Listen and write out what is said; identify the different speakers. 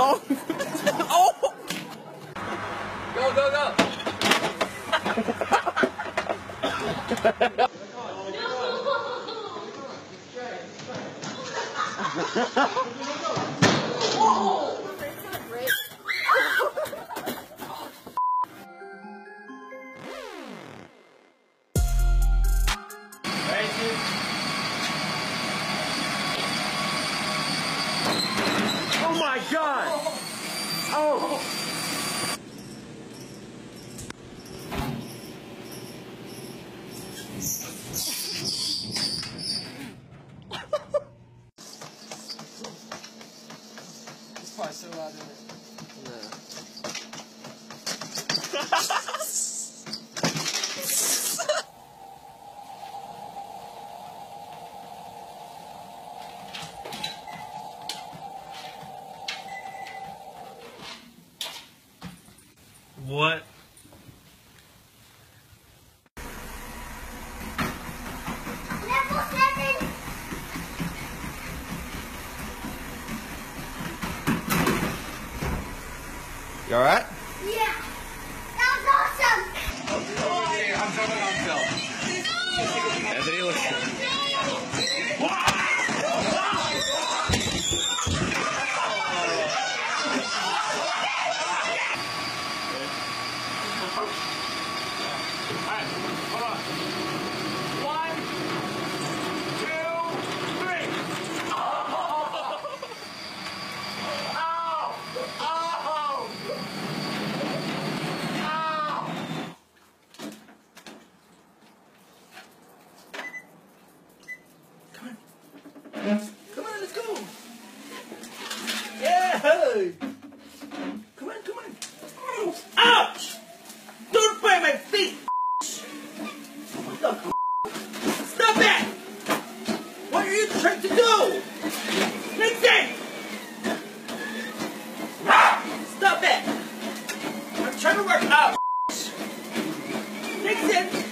Speaker 1: oh!
Speaker 2: Go, go, go!
Speaker 1: Oh god! Oh!
Speaker 2: It's probably so loud in it.
Speaker 1: What?
Speaker 3: Level seven.
Speaker 1: You alright?
Speaker 3: Yeah.
Speaker 2: Come on,
Speaker 4: Come on, let's go. Yeah. hey. Come on, come on. Ouch! Don't bite my feet. Stop it! What are to do? Nixon! Stop it! I'm trying to work out. Nixon!